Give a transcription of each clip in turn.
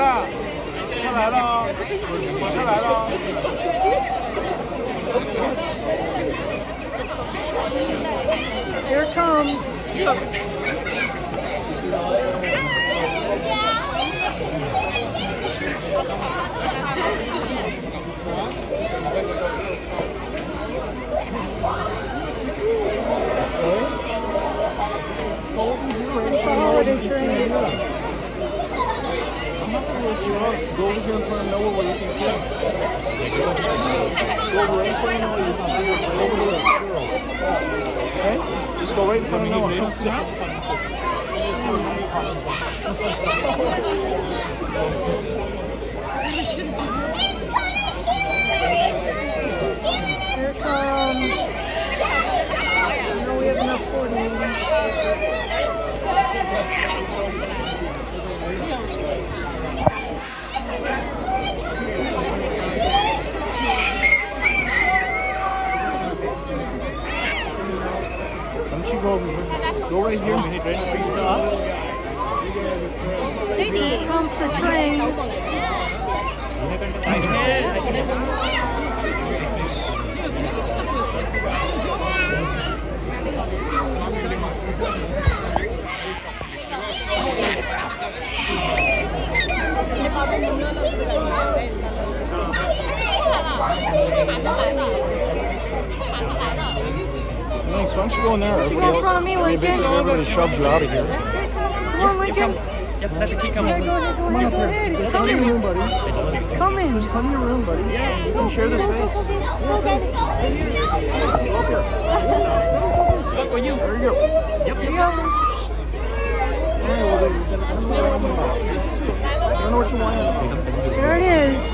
了，车来了啊，火车来了啊。 Here it comes. It's a holiday train. I'm not gonna let you out. Go over here in front of Noah where you can see him. Go right in front of Noah, you can see him. Right over here. Okay? Just go right in front of Noah it comes. I know we have enough for you. Don't you go over here. Go right here. Right in front of Noah. Here comes the train. Thanks. Why don't you go in there? You go in front of me, Everybody Lincoln. else- Everybody shoved you out of here. Come on, Lincoln. Yep, let the key come in. Come on up go here. ahead. It's Come to your room, coming. buddy. It's coming. Come to your room, buddy. You can share the space. Go up here. You. There you go. Yep, yep. Here you go. Hey, well, then, then, I don't know what I'm about. I don't know what you want. There it is. They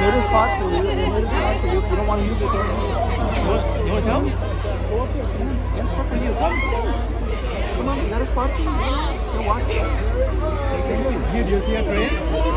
made a spot for you. They made a spot for you. If you don't want to use it, don't use it. Come. Yes, spot for you. Come. Come on. You got a spot for you? Here, watch. Say thank you. Do you see a